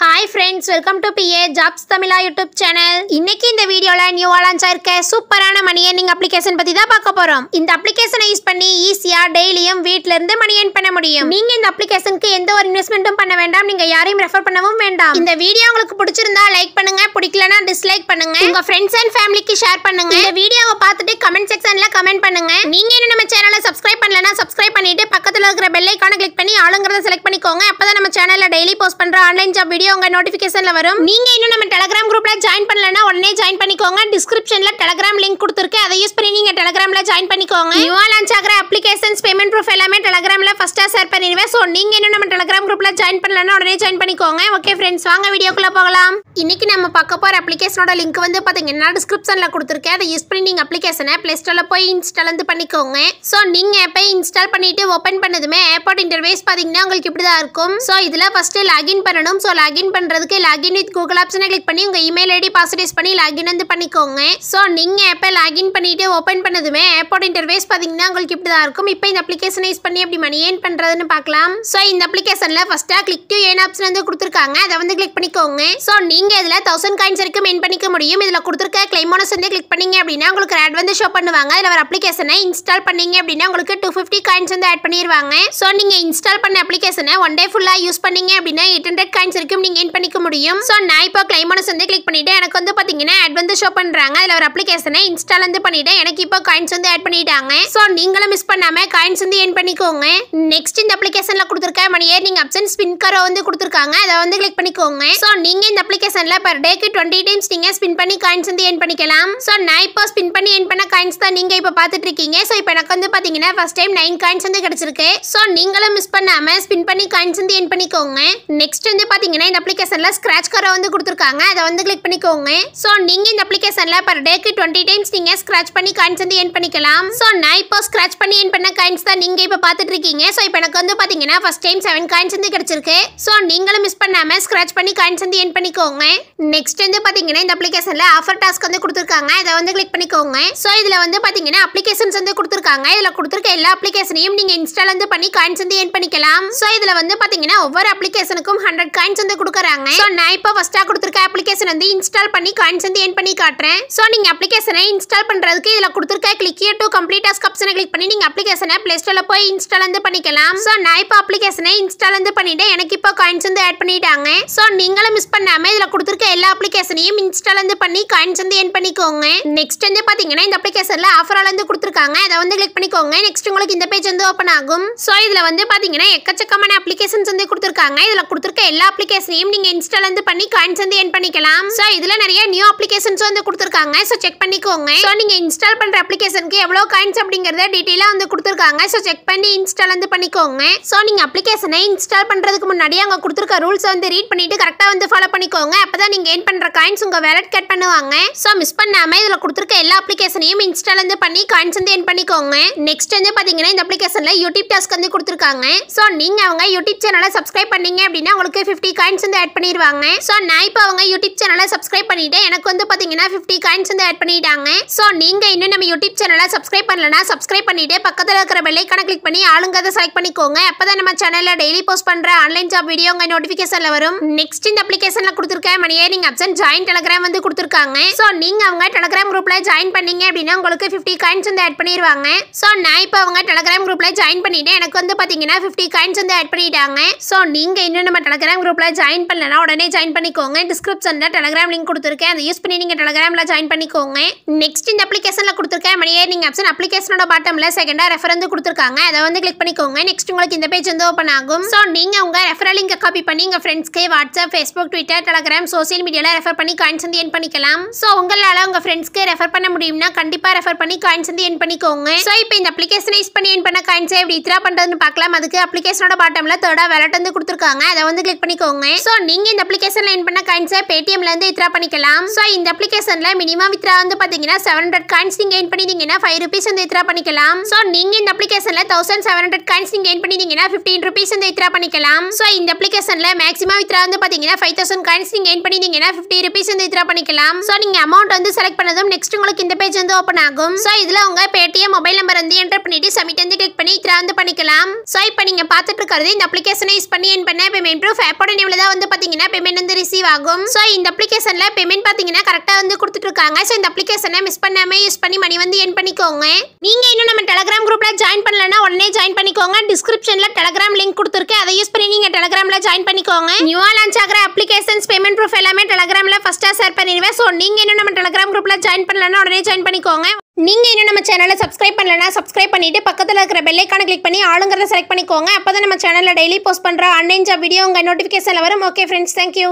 Hi friends welcome to B A jobs Tamizha YouTube channel இன்னைக்கு இந்த வீடியோல new launch ஆயிருக்க சூப்பரான மணி ஏர்னிங் அப்ளிகேஷன் பத்தி தான் பார்க்க போறோம். இந்த அப்ளிகேஷனை யூஸ் பண்ணி ஈஸியா டெய்லியும் வீட்ல இருந்து மணி ஏர்ன் பண்ண முடியும். நீங்க இந்த அப்ளிகேஷனுக்கு எந்த ஒரு இன்வெஸ்ட்மெண்ட்டும் பண்ண வேண்டாம். நீங்க யாரையும் ரெஃபர் பண்ணவும் வேண்டாம். இந்த வீடியோ உங்களுக்கு பிடிச்சிருந்தா லைக் பண்ணுங்க. பிடிக்கலனா டிஸ்லைக் பண்ணுங்க. உங்க ஃப்ரெண்ட்ஸ் அண்ட் ஃபேமிலிக்கு ஷேர் பண்ணுங்க. இந்த வீடியோவை பார்த்துட்டு கமெண்ட் செக்ஷன்ல கமெண்ட் பண்ணுங்க. நீங்க என்ன நம்ம சேனலை சப்ஸ்கிரைப் பண்ணலனா சப்ஸ்கிரைப் பண்ணிட்டு பக்கத்துல இருக்கிற பெல் ஐகானை கிளிக் பண்ணி ஆளுங்கிறத செலக்ட் பண்ணிக்கோங்க. அப்பதான் நம்ம சேனல்ல டெய்லி போஸ்ட் பண்ற ஆன்லைன் ஜாப் வீடியோ உங்க நோட்டிபிகேஷன்ல வரும். நீங்க இன்னும் நம்ம டெலிகிராம் குரூப்ல ஜாயின் பண்ணலனா உடனே ஜாயின் பண்ணிக்கோங்க. டிஸ்கிரிப்ஷன்ல டெலிகிராம் லிங்க் கொடுத்துருக்கு. அதை யூஸ் பண்ணி நீங்க டெலிகிராம்ல ஜாயின் பண்ணிக்கோங்க. நியூவா லான்ச் ஆகிற அப்ளிகேஷன்ஸ் பேமெண்ட் ப்ரூஃப் எல்லாமே டெலிகிராம்ல ஃபர்ஸ்டா ஷேர் பண்ணிடுவேன் ஸோ நீங்கள் இன்னும் நம்ம டெலகிராம் குரூப்பில் ஜாயின் பண்ணலன்னா உடனே ஜாயின் பண்ணிக்கோங்க. ஓகே ஃப்ரெண்ட்ஸ் வாங்க வீடியோக்குள்ளே போகலாம். இன்னைக்கு நம்ம பார்க்க போகிற அப்ளிகேஷனோட லிங்க் வந்து பார்த்தீங்கன்னா டிஸ்கிரிப்ஷனில் கொடுத்துருக்கேன். அதை யூஸ் பண்ணி நீங்கள் அப்ளிகேஷனை ப்ளே ஸ்டோரில் போய் இன்ஸ்டால் வந்து பண்ணிக்கோங்க. ஸோ நீங்கள் எப்போ இன்ஸ்டால் பண்ணிட்டு ஓப்பன் பண்ணதுமே ஏர்போர்ட் இன்டர்வேஸ் பார்த்தீங்கன்னா உங்களுக்கு இப்படி தான் இருக்கும். ஸோ இதில் ஃபஸ்ட்டு லாகின் பண்ணணும். ஸோ லாகின் பண்ணுறதுக்கு லாகின் வித் கூகுள் ஆப்ஷனை கிளிக் பண்ணி உங்கள் இமெயில் ஐடி பாஸ்வேர்ட் யூஸ் பண்ணி லாகின் வந்து பண்ணிக்கோங்க. ஸோ நீங்கள் எப்போ லாகின் பண்ணிட்டு ஓப்பன் பண்ணதுமே ஏர்போர்ட் இன்டர்வேஸ் பார்த்தீங்கன்னா உங்களுக்கு இப்படி தான் இருக்கும். இப்போ இந்த அப்ளிகேஷனை யூஸ் பண்ணி எப்படி மணி ஏன் பண்ணுறதுன்னு பண்றதுன்னு பார்க்கலாம். ஸோ இந்த அப்ளிகேஷனில் ஃபஸ்ட்டாக கிளிக் டு ஏன் ஆப்ஷன் வந்து கொடுத்துருக்காங்க. அதை வந்து கிளிக் பண்ணிக்கோங்க. ஸோ நீங்கள் இதில் தௌசண்ட் காயின்ஸ் வரைக்கும் மெயின் பண்ணிக்க முடியும். இதில் கொடுத்துருக்க கிளைம் போனஸ் வந்து கிளிக் பண்ணீங்க அப்படின்னா உங்களுக்கு ஒரு ஆட் வந்து ஷோ பண்ணுவாங்க. இதில் ஒரு அப்ளிகேஷனை இன்ஸ்டால் பண்ணீங்க அப்படின்னா உங்களுக்கு டூ ஃபிஃப்டி காயின்ஸ் வந்து ஆட் பண்ணிடுவாங்க ஸோ நீங்க இன்ஸ்டால் பண்ண அப்ளிகேஷனை ஒன் டே ஃபுல்லா யூஸ் பண்ணீங்க அப்படின்னா எயிட் ஹண்ட்ரட் காயின்ஸ் வரைக்கும் நீங்கள் ஏன் பண்ணிக்க முடியும். ஸோ நான் இப்போ கிளைம் போனஸ் வந்து கிளிக் பண்ணிட்டு எனக்கு வந்து பார்த்தீங்கன்னா ஆட் வந்து ஷோ பண்ணுறாங்க அதில் ஒரு அப்ளிகேஷனை இன்ஸ்டால் வந்து பண்ணிவிட்டு எனக்கு இப்போ காயின்ஸ் வந்து ஆட் பண்ணிட்டாங்க. ஸோ நீங்களும் மிஸ் பண்ணாமல் காயின்ஸ் வந்து ஏன் பண்ணிக்கோங்க. நெக்ஸ்ட் இந்த அப்ளிகேஷன்ல கொடுத்துருக்க மணி ஏர்னிங் ஆப்ஷன் ஸ்பின் கரோ வந்து கொடுத்துருக்காங்க. அதை வந்து கிளிக் பண்ணிக்கோங்க. ஸோ நீங்க இந்த அப்ளிகேஷன்ல பர் டேக்கு டுவெண்ட்டி டைம்ஸ் நீங்க ஸ்பின் பண்ணி காயின்ஸ் வந்து ஏன் பண்ணிக்கலாம். ஸோ நான் இப்போ ஸ்பின் பண்ணி ஏன் பண்ண காயின்ஸ் தான் நீங்க இப்போ பார்த்துட்டு இருக்கீங்க ஸோ இப்போ எனக்கு வந்து பாத்தீங்கன்னா ஃபர்ஸ்ட் டைம் நைன் காயின்ஸ் வந்து கிடைச்சிருக்கு. ஸோ நீங்களும் மிஸ் பண்ணாம ஸ்பின் பண்ணி காயின்ஸ் வந்து ஏன் பண்ணிக்கோங்க. நெக்ஸ்ட் வந்து பாத்தீங்கன்னா இந்த அப்ளிகேஷன்ல ஸ்கிராச் கரோ வந்து கொடுத்துருக்காங்க. அதை வந்து கிளிக் பண்ணிக்கோங்க. ஸோ நீங்க இந்த அப்ளிகேஷன்ல பர் டேக்கு டுவெண்ட்டி டைம்ஸ் நீங்க ஸ்கிராச் பண்ணி காயின்ஸ் வந்து ஏன் பண்ணிக்கலாம். ஸோ நான் இப்போ ஸ்கிராச் பண்ணி ஏன் பண்ண காயின்ஸ் தான் நீங்க இப்போ பார்த்துட்டு இருக்கீங்க ஸோ இப்போ எனக்கு வந்து பாத்தீங்கன்னா ஃபர்ஸ்ட் டைம் செவன் காயின்ஸ் வந்து கிடைச்சிருக்கு. ஸோ நீங்களும் மிஸ் பண்ணாமல் ஸ்க்ராச் பண்ணி காயின்ஸ் வந்து ஏன் பண்ணிக்கோங்க. நெக்ஸ்ட் வந்து பாத்தீங்கன்னா இந்த அப்ளிகேஷன்ல ஆஃபர் டாஸ்க் வந்து கொடுத்துருக்காங்க. அதை வந்து கிளிக் பண்ணிக்கோங்க. ஸோ இதுல வந்து பாத்தீங்கன்னா அப்ளிகேஷன்ஸ் வந்து கொடுத்துருக்காங்க. இதுல கொடுத்துருக்க எல்லா அப்ளிகேஷனையும் நீங்க இன்ஸ்டால் வந்து பண்ணி காயின்ஸ் வந்து ஏன் பண்ணிக்கலாம். ஸோ இதுல வந்து பாத்தீங்கன்னா ஒவ்வொரு அப்ளிகேஷனுக்கும் ஹண்ட்ரட் காயின்ஸ் வந்து கொடுக்குறாங்க. ஸோ நான் இப்போ ஃபஸ்ட்டாக கொடுத்துருக்க அப்ளிகேஷன் வந்து இன்ஸ்டால் பண்ணி காயின்ஸ் வந்து ஏன் பண்ணி காட்டுறேன். ஸோ நீங்க அப்ளிகேஷனை இன்ஸ்டால் பண்றதுக்கு இதில் கொடுத்துருக்க கிளிக் டு கம்ப்ளீட் டாஸ்க் ஆப்ஷனை கிளிக் பண்ணி நீங்கள் அப்ளிகேஷனை ப்ளே ஸ்டோரில் போய் இன்ஸ்டால் வந்து பண்ணிக்கலாம். ஸோ நான் இப்போ அப்ளிகேஷனை இன்ஸ்டால் வந்து பண்ணிட்டேன். எனக்கு இப்போ காயின்ஸ் வந்து ஆட் பண்ணிட்டாங்க. ஸோ நீங்களும் மிஸ் பண்ணாம இதில் கொடுத்துருக்க எல்லா அப்ளிகேஷனையும் இன்ஸ்டால் வந்து பண்ணி காயின்ஸ் வந்து ஏன் பண்ணிக்கோங்க. நெக்ஸ்ட் வந்து பார்த்தீங்கன்னா இந்த அப்ளிகேஷன்ல ஆஃபரால் வந்து கொடுத்துருக்காங்க. அதை வந்து கிளிக் பண்ணிக்கோங்க. நெக்ஸ்ட் உங்களுக்கு இந்த பேஜ் வந்து ஓப்பன் ஆகும். ஸோ இதில் வந்து பார்த்தீங்கன்னா எக்கச்சக்கமான அப்ளிகேஷன்ஸ் வந்து கொடுத்துருக்காங்க. இதில் கொடுத்துருக்க எல்லா அப்ளிகேஷனையும் நீங்கள் இன்ஸ்டால் வந்து பண்ணி காயின்ஸ் வந்து ஏன் பண்ணிக்கலாம். ஸோ இதில் நிறைய நியூ அப்ளிகேஷன்ஸ் வந்து கொடுத்துருக்காங்க. ஸோ செக் பண்ணிக்கோங்க. ஸோ நீங்கள் இன்ஸ்டால் பண்ணுற அப்ளிகேஷனுக்கு எவ்வளோ காயின்ஸ் அப்படிங்கறத டீட்டெயிலாக வந்து கொடுத்துருக்காங்க. ஸோ செக் பண்ணி இன்ஸ்டால் வந்து பண்ணிக்கோங்க. ஸோ நீங்க அப்ளிகேஷனை இன்ஸ்டால் பண்ணுறதுக்கு முன்னாடி அங்கே கொடுத்துருக்க ரூல்ஸ் வந்து ரீட் பண்ணிட்டு கரெக்டாக வந்து ஃபாலோ பண்ணிக்கோங்க. அப்பதான் நீங்க ஏன் பண்ற காயின்ஸ் உங்க வேலட் கட் பண்ணுவாங்க. ஸோ மிஸ் பண்ணாம இதுல கொடுத்துருக்க எல்லா அப்ளிகேஷனையும் இன்ஸ்டால் வந்து பண்ணி காயின்ஸ் வந்து ஏன் பண்ணிக்கோங்க. நெக்ஸ்ட் வந்து பாத்தீங்கன்னா இந்த அப்ளிகேஷன்ல யூடியூப் டாஸ்க் வந்து கொடுத்துருக்காங்க. ஸோ நீங்க அவங்க யூடியூப் சேனலை சப்ஸ்கிரைப் பண்ணீங்க அப்படின்னா உங்களுக்கு ஃபிஃப்டி காயின்ஸ் வந்து ஆட் பண்ணிடுவாங்க ஸோ நான் இப்போ அவங்க யூடியூப் சேனலை சப்ஸ்கிரைப் பண்ணிட்டு எனக்கு வந்து பாத்தீங்கன்னா ஃபிஃப்டி காயின்ஸ் வந்து ஆட் பண்ணிட்டாங்க. ஸோ நீங்க இன்னும் நம்ம யூடியூப் சேனலை சப்ஸ்கிரைப் பண்ணலன்னா சப்ஸ்கிரைப் பண்ணிட்டு பக்கத்தில் இருக்கிற பெல்லைக்கான கிளிக் பண்ணி ஆளுங்கதை செலக்ட் பண்ணிக்கோங்க. அப்பதான் நம்ம சேனல்ல டெய்லி போஸ்ட் பண்ற ஆன்லைன் ஜாப் வீடியோ உங்க வரும். நெக்ஸ்ட் இந்த அப்ளிகேஷன்ல கொடுத்துருக்க money earning option join Telegram வந்து கொடுத்துருக்காங்க. ஸோ நீங்க அவங்க டெலகிராம் குரூப்ல ஜாயின் பண்ணீங்க அப்படின்னா உங்களுக்கு ஃபிஃப்டி காயின்ஸ் வந்து ஆட் பண்ணிடுவாங்க ஸோ நான் இப்போ அவங்க டெலகிராம் குரூப்ல ஜாயின் பண்ணிட்டேன். எனக்கு வந்து பாத்தீங்கன்னா ஃபிஃப்டி காயின்ஸ் வந்து ஆட் பண்ணிட்டாங்க. ஸோ நீங்க இன்னும் நம்ம டெலகிராம் குரூப்ல ஜாயின் பண்ணலனா உடனே ஜாயின் பண்ணிக்கோங்க. டிஸ்கிரிப்ஷன்ல டெலகிராம் லிங்க் கொடுத்துருக்கேன். அதை யூஸ் பண்ணி நீங்க டெலகிராம்ல ஜாயின் பண்ணிக்கோங்க. நெக்ஸ்ட் இந்த அப்ளிகேஷன்ல கொடுத்துருக்க மணி ஏர்னிங் ஆப்ஷன் அப்ளிகேஷனோட பாட்டம்ல செகண்டா ரெஃபர் வந்து கொடுத்துருக்காங்க. அதை வந்து கிளிக் பண்ணிக்கோங்க. நெக்ஸ்ட் உங்களுக்கு இந்த பேஜ் வந்து ஓப்பன் ஆகும். ஸோ நீங்க உங்க ரெஃபரல் லிங்கை காப்பி பண்ணி உங்க ஃப்ரெண்ட்ஸ்க்கு WhatsApp Facebook Twitter Telegram social மீடியால ரெஃபர் பண்ணி காயின்ஸ் வந்து ஏன் பண்ணிக்கலாம். ஸோ உங்களால உங்க ஃப்ரெண்ட்ஸ்க்கு ரெஃபர் பண்ண முடியும்னா கண்டிப்பாக ரெஃபர் பண்ணி காயின்ஸ் வந்து ஏன் பண்ணிக்கோங்க. ஸோ இப்போ இந்த அப்ளிகேஷனை யூஸ் பண்ணி ஏன் பண்ண காயின்ஸ் எப்படி வித்ரா பண்றதுன்னு பார்க்கலாம். அதுக்கு அப்ளிகேஷனோட பாட்டம்ல தேர்டாக வேலட் வந்து கொடுத்துருக்காங்க. அதை வந்து கிளிக் பண்ணிக்கோங்க. ஸோ நீங்க இந்த அப்ளிகேஷன்ல ஏன் பண்ண காயின்ஸை பேடிஎம்ல இருந்து வித்ரா பண்ணிக்கலாம். ஸோ இந்த அப்ளிகேஷன்ல மினிமம் வித்ரா வந்து பார்த்தீங்கன்னா செவன் ஹண்ட்ரட் காயின்ஸ் நீங்கள் ஏன் பண்ணிட்டீங்கன்னா ஃபைவ் ருபீஸ் வந்து வித்ரா பண்ணிக்கலாம். ஸோ நீங்க இந்த அப்ளிகேஷனில் தௌசண்ட் செவன் ஹண்ட்ரட் காயின்ஸ் நீங்கள் ஏன் பண்ணிட்டீங்கன்னா ஃபிஃப்டீன் ருபீஸ் வந்து வித்ரா பண்ணிக்கலாம். ஸோ இந்த அப்ளிகேஷன்ல மேக்ஸிமம் வித்ரா வந்து பாத்தீங்கன்னா ஃபைவ் தௌசண்ட் காயின்ஸ் நீங்க எயின் பண்ணிட்டீங்கன்னா ஃபிஃப்டி ருபீஸ் வந்து வித்ரா பண்ணிக்கலாம். ஸோ நீங்க அமௌண்ட் வந்து செலக்ட் பண்ணதும் நெக்ஸ்ட் உங்களுக்கு இந்த பேஜ் வந்து ஓப்பன் ஆகும். ஸோ இதுல உங்க பேடிஎம் மொபைல் நம்பர் வந்து என்டர் பண்ணிட்டு சப்மிட் வந்து கிளிக் பண்ணி வித்ரா வந்து பண்ணிக்கலாம். ஸோ இப்போ நீங்க பார்த்துட்டு இருக்கிறது இந்த அப்ளிகேஷனை யூஸ் பண்ணி என் பண்ண பேமெண்ட் ப்ரூஃப் ஆப்போட நேம்ல தான் வந்து பாத்தீங்கன்னா பேமெண்ட் வந்து ரிசீவ் ஆகும். ஸோ இந்த அப்ளிகேஷன்ல பேமெண்ட் பாத்தீங்கன்னா கரெக்டா வந்து கொடுத்துட்டு இருக்காங்க. ஸோ இந்த அப்ளிகேஷனை மிஸ் பண்ணாம யூஸ் பண்ணி மணி வந்து என் பண்ணிக்கோங்க. நீங்க இன்னும் நம்ம டெலகிராம் குரூப்ல ஜாயின் பண்ணலன்னா உடனே ஜாயின் பண்ணிக்கோங்க. டிஸ்கிரிப்ஷன்ல டெலகிராம் லிங்க் கொடுத்துருக்கேன் அதை யூஸ் பண்ணி நீங்க டெலகிராம்ல ஜாயின் பண்ணிக்கோங்க. நியூவா லான்ச் ஆகிற அப்ளிகேஷன்ஸ் பேமெண்ட் ப்ரூஃப் எல்லாமே டெலகிராம்ல ஃபர்ஸ்டா ஷேர் பண்ணிடுவேன். ஸோ நீங்க இன்னும் நம்ம டெலகிராம் குரூப்ல ஜாயின் பண்ணலன்னா உடனே ஜாயின் பண்ணிக்கோங்க. நீங்க இன்னும் நம்ம சேனலை சப்ஸ்கிரைப் பண்ணலனா சப்ஸ்கிரைப் பண்ணிட்டு பக்கத்தில் இருக்கிற பெல் ஐக்கான கிளிக் பண்ணி ஆளுங்கிறத செலக்ட் பண்ணிக்கோங்க. அப்பதான் நம்ம சேனலில் டெய்லி போஸ்ட் பண்ணுற அன்னைஞ்சா வீடியோ உங்க நோட்டிஃபிகேஷன்ல வரும். Okay friends thank you